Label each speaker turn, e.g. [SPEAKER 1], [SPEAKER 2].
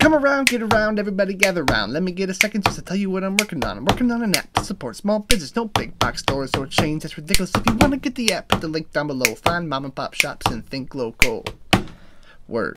[SPEAKER 1] Come around, get around, everybody gather around. Let me get a second just to tell you what I'm working on. I'm working on an app to support small business, no big box stores or chains. That's ridiculous. If you want to get the app, put the link down below. Find mom and pop shops and think local. Word.